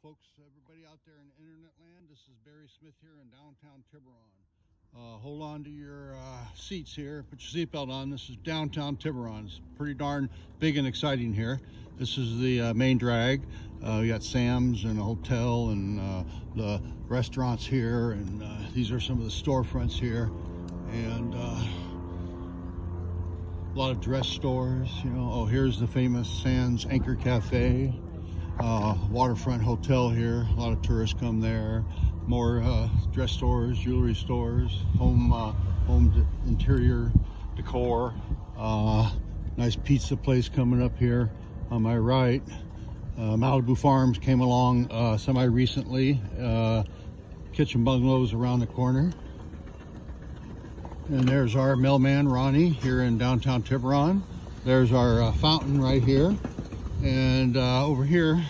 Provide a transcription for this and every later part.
folks. Everybody out there in internet land. This is Barry Smith here in downtown Tiburon. Uh, hold on to your uh, seats here. Put your seatbelt on. This is downtown Tiburon. It's pretty darn big and exciting here. This is the uh, main drag. Uh, we got Sam's and a hotel and uh, the restaurants here. And uh, these are some of the storefronts here. And a lot of dress stores, you know. Oh, here's the famous Sam's Anchor Cafe uh, waterfront hotel here. A lot of tourists come there. More uh, dress stores, jewelry stores, home uh, home interior decor. Uh, nice pizza place coming up here on my right. Uh, Malibu Farms came along uh, semi recently. kitchen bungalows around the corner. And there's our mailman Ronnie here in downtown Tiburon. There's our fountain right here. And uh, over here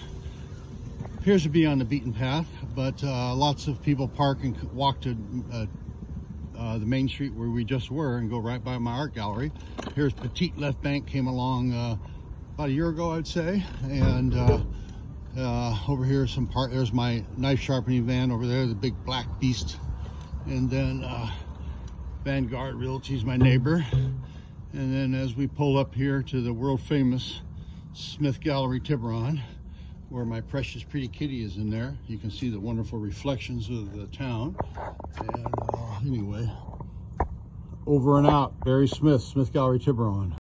appears to be on the beaten path, but uh, lots of people park and walk to uh, uh, the main street where we just were and go right by my art gallery. Here's Petite Left Bank came along uh, about a year ago, I'd say. And uh, over here, some part, there's my knife sharpening van over there, the big black beast. And then Vanguard Realty is my neighbor. And then as we pull up here to the world famous Smith Gallery Tiburon, where my precious pretty kitty is in there. You can see the wonderful reflections of the town. And uh, anyway, over and out, Barry Smith, Smith Gallery Tiburon.